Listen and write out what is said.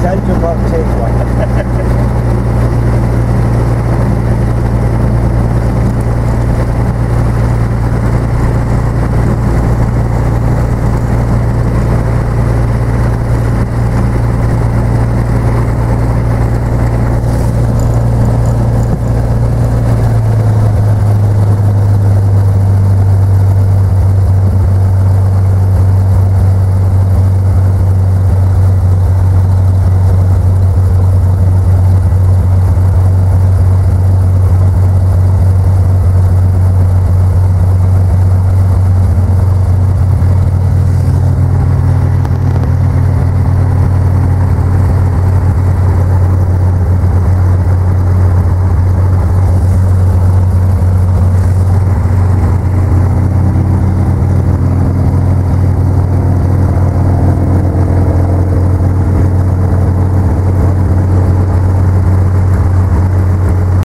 Tell you about take one.